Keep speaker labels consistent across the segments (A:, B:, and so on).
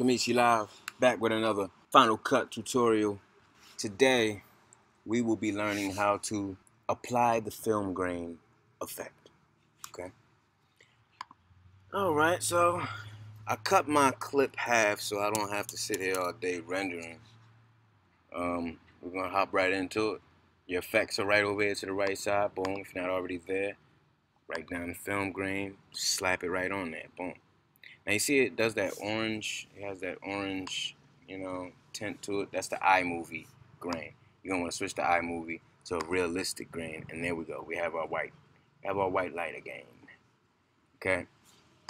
A: Kameechi Live, back with another Final Cut tutorial. Today, we will be learning how to apply the film grain effect, okay? Alright, so I cut my clip half so I don't have to sit here all day rendering. Um, we're gonna hop right into it. Your effects are right over here to the right side, boom, if you're not already there. Right down the film grain, slap it right on there, boom. Now you see it does that orange, it has that orange, you know, tint to it. That's the iMovie grain. You're gonna wanna switch the iMovie to a realistic grain. And there we go, we have our white, have our white light again. Okay?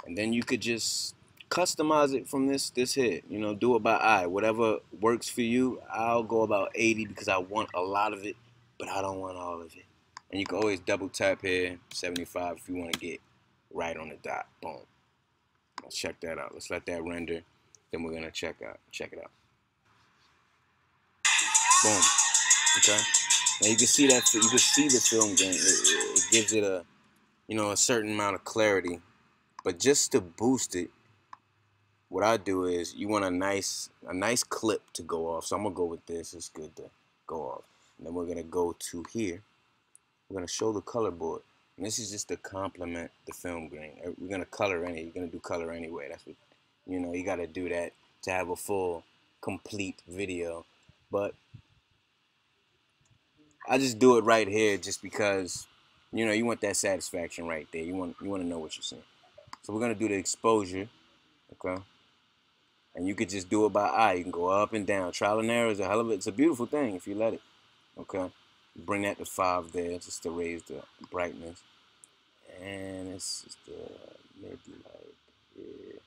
A: And then you could just customize it from this this here. You know, do it by eye. Whatever works for you. I'll go about 80 because I want a lot of it, but I don't want all of it. And you can always double tap here, 75 if you want to get right on the dot. Boom. Let's check that out. Let's let that render. Then we're gonna check out check it out. Boom. Okay. Now you can see that you can see the film grain. It, it, it gives it a you know a certain amount of clarity. But just to boost it, what I do is you want a nice a nice clip to go off. So I'm gonna go with this. It's good to go off. And then we're gonna go to here. We're gonna show the color board. And this is just to complement the film grain. Uh, we're gonna color any. You're gonna do color anyway. That's what you know. You gotta do that to have a full, complete video. But I just do it right here, just because you know you want that satisfaction right there. You want you want to know what you're seeing. So we're gonna do the exposure, okay? And you could just do it by eye. You can go up and down. Trial and error is a hell of it. It's a beautiful thing if you let it. Okay. Bring that to five there just to raise the brightness and it's just uh, maybe like here.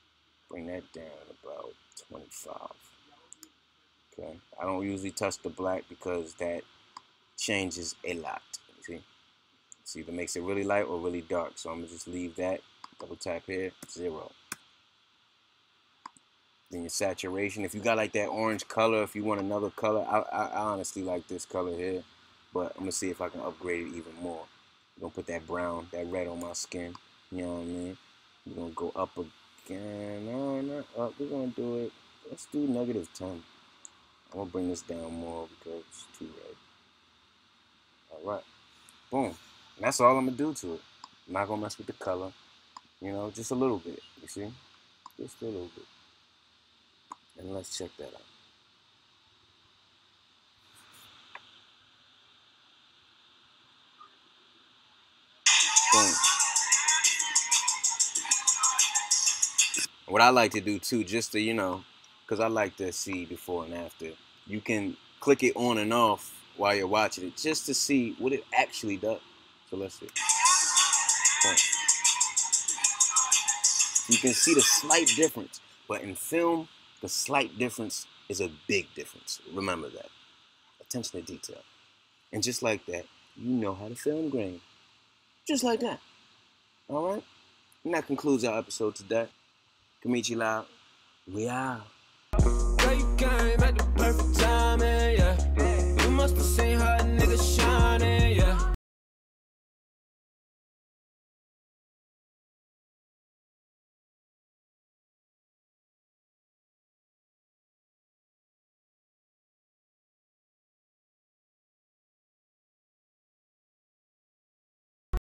A: Bring that down about 25. Okay, I don't usually touch the black because that changes a lot. See, see, either makes it really light or really dark. So I'm gonna just leave that. Double tap here, zero. Then your saturation. If you got like that orange color, if you want another color, I, I, I honestly like this color here, but I'm gonna see if I can upgrade it even more. We're gonna put that brown, that red on my skin. You know what I mean? We're gonna go up again. No, not up. We're gonna do it. Let's do negative 10. I'm gonna bring this down more because it's too red. Alright. Boom. And that's all I'm gonna do to it. I'm not gonna mess with the color. You know, just a little bit. You see? Just a little bit. And let's check that out. What I like to do too, just to, you know, because I like to see before and after, you can click it on and off while you're watching it just to see what it actually does. So let's see. You can see the slight difference, but in film, the slight difference is a big difference. Remember that. Attention to detail. And just like that, you know how to film grain. Just like that. All right? And that concludes our episode today. Kameechi Loud, we out.